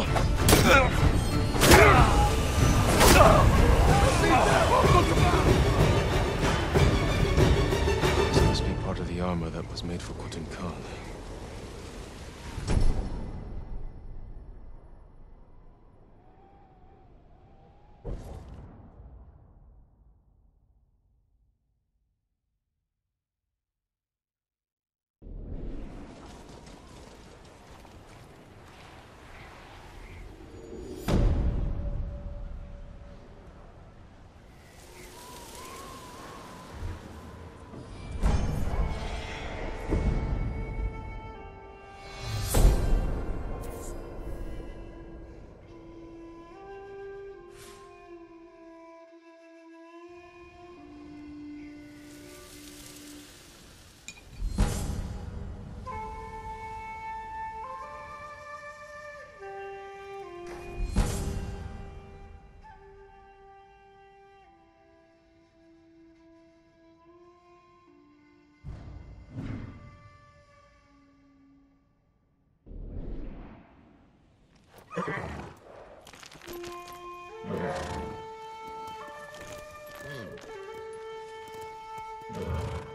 This must be part of the armor that was made for Kutan Khan. Hmm.